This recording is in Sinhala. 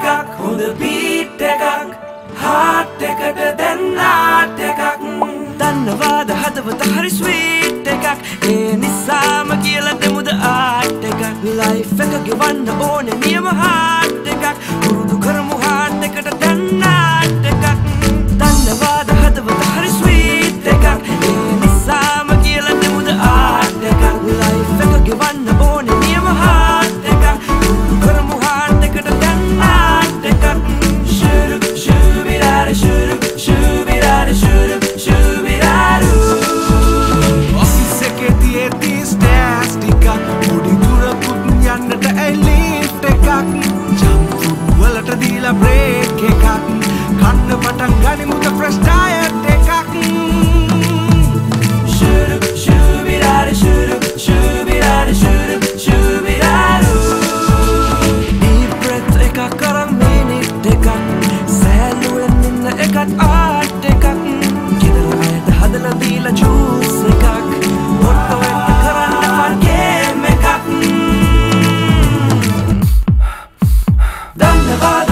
එකක් හොඳ බීට් එකක් හාට් එකට දැන්නාට එකක්. දන්නවාද හදවත හරි ස්වීට් එකක්. ඒ නිසාම කියලා දෙමු බ්‍රේක් එකක්. කන්න පටන් ගනිමුද ප්‍රස්ටායට් එකක්. ශුරු ශුබිරාර ශුරු ශුබිරාර ශුරු ශුබිරාරු. ඩීප් බ්‍රෙත් එකක් කරන් මිනිට් එකක්. සෑලුවෙන් ඉන්න එකත් ආට් එකක්. ගෙදර අයට හදලා දීලා ජූස් එකක්. පොට්ටෝ එක්ක කරන්න ෆන් ගේම් එකක්. Dannebad